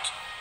Fight!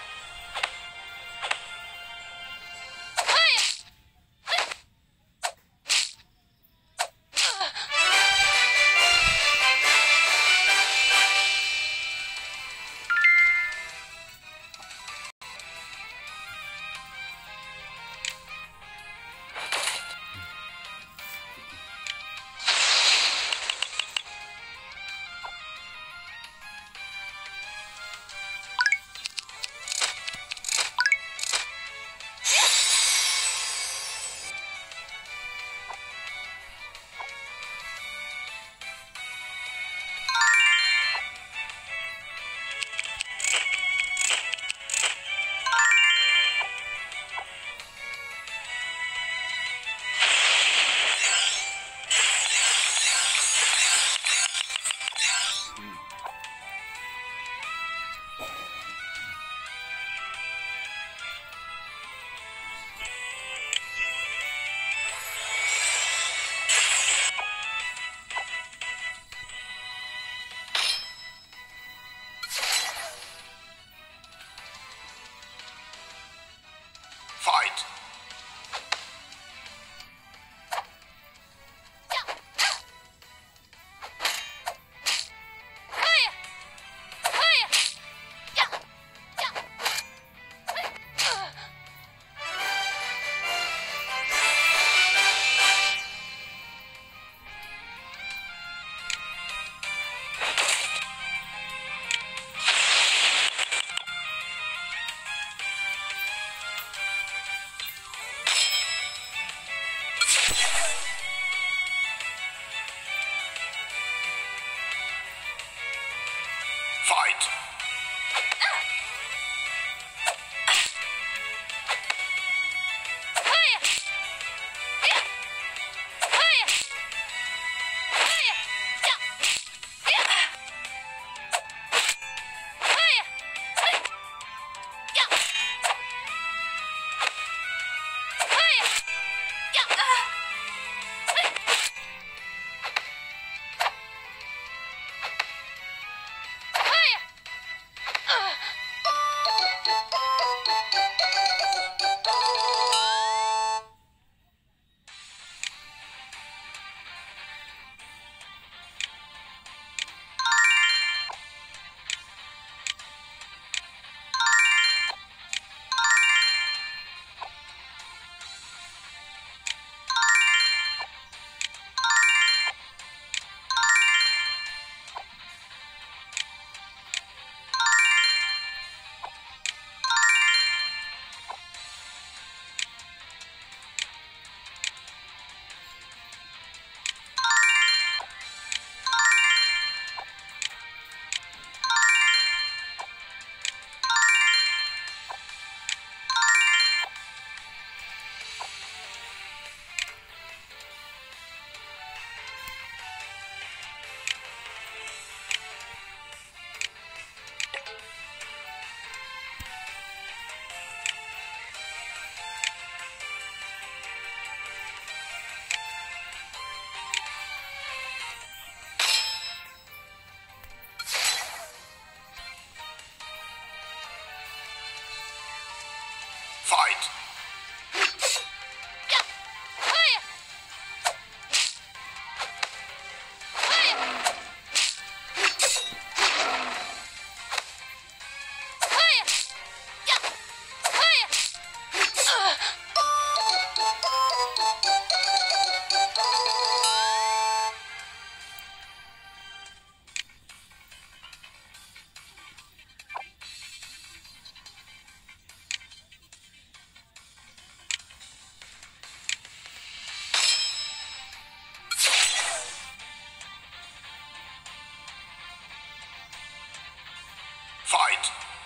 Fight! Fight!